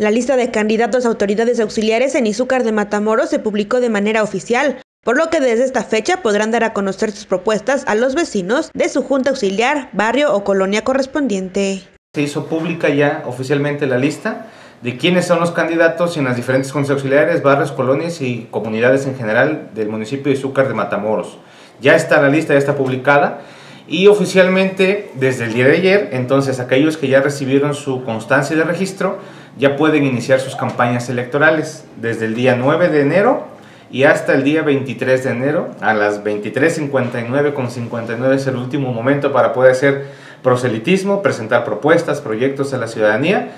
La lista de candidatos a autoridades auxiliares en Izúcar de Matamoros se publicó de manera oficial, por lo que desde esta fecha podrán dar a conocer sus propuestas a los vecinos de su junta auxiliar, barrio o colonia correspondiente. Se hizo pública ya oficialmente la lista de quiénes son los candidatos en las diferentes juntas auxiliares, barrios, colonias y comunidades en general del municipio de Izúcar de Matamoros. Ya está la lista, ya está publicada y oficialmente desde el día de ayer, entonces aquellos que ya recibieron su constancia de registro ya pueden iniciar sus campañas electorales desde el día 9 de enero y hasta el día 23 de enero a las 23.59 con 59 es el último momento para poder hacer proselitismo, presentar propuestas, proyectos a la ciudadanía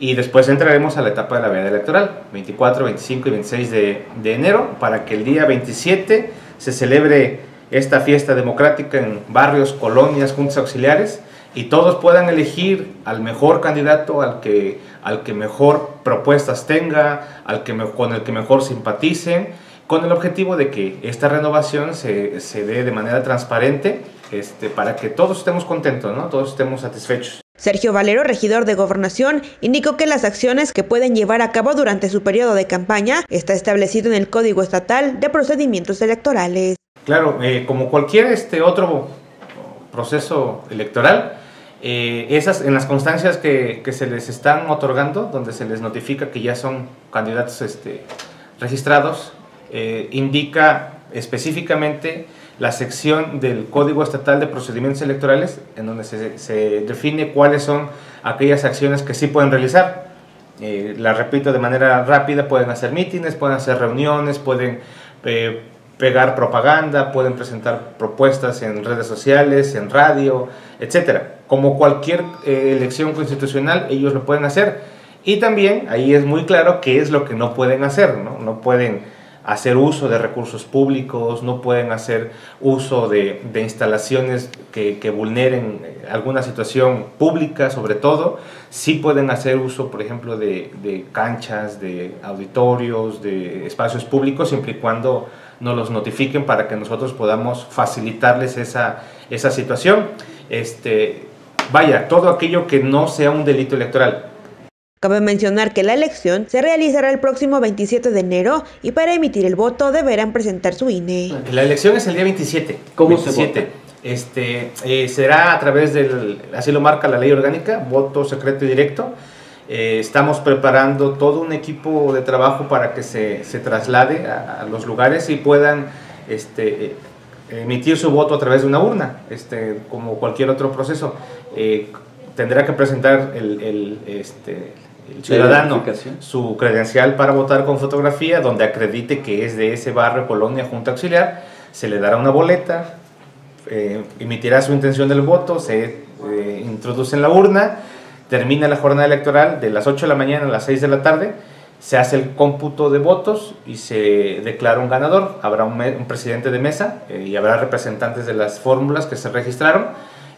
y después entraremos a la etapa de la veda electoral, 24, 25 y 26 de, de enero, para que el día 27 se celebre esta fiesta democrática en barrios, colonias, juntas auxiliares y todos puedan elegir al mejor candidato, al que, al que mejor propuestas tenga, al que con el que mejor simpaticen, con el objetivo de que esta renovación se, se dé de manera transparente este, para que todos estemos contentos, ¿no? todos estemos satisfechos. Sergio Valero, regidor de Gobernación, indicó que las acciones que pueden llevar a cabo durante su periodo de campaña está establecido en el Código Estatal de Procedimientos Electorales. Claro, eh, como cualquier este otro proceso electoral, eh, esas, en las constancias que, que, se les están otorgando, donde se les notifica que ya son candidatos este, registrados, eh, indica específicamente la sección del Código Estatal de Procedimientos Electorales, en donde se, define cuáles son aquellas acciones que sí pueden realizar. La repito de manera rápida, pueden hacer mítines, pueden hacer reuniones, pueden pegar propaganda, pueden presentar propuestas en redes sociales, en radio, etcétera. Como cualquier eh, elección constitucional, ellos lo pueden hacer. Y también ahí es muy claro qué es lo que no pueden hacer, ¿no? No pueden hacer uso de recursos públicos, no pueden hacer uso de, instalaciones que, vulneren alguna situación pública, sobre todo. Sí pueden hacer uso, por ejemplo, de, de canchas, de auditorios, de espacios públicos, siempre y cuando nos los notifiquen para que nosotros podamos facilitarles esa, esa situación. Este, vaya, todo aquello que no sea un delito electoral. Cabe mencionar que la elección se realizará el próximo 27 de enero y para emitir el voto deberán presentar su INE. La elección es el día 27. ¿Cómo 27. se vota? Este, eh, será a través del, así lo marca la ley orgánica, voto secreto y directo. Eh, estamos preparando todo un equipo de trabajo para que se, se traslade a, a, los lugares y puedan este, emitir su voto a través de una urna, este, como cualquier otro proceso. Eh, tendrá que presentar el, el, este, el ciudadano su credencial para votar con fotografía, donde acredite que es de ese barrio, colonia, junta auxiliar, se le dará una boleta, eh, emitirá su intención del voto, se eh, introduce en la urna, termina la jornada electoral de las 8 de la mañana a las 6 de la tarde, se hace el cómputo de votos y se declara un ganador, habrá un, un presidente de mesa eh, y habrá representantes de las fórmulas que se registraron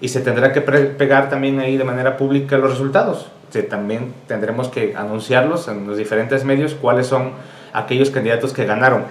y se tendrá que pegar también ahí de manera pública los resultados. Se, también tendremos que anunciarlos en los diferentes medios cuáles son aquellos candidatos que ganaron.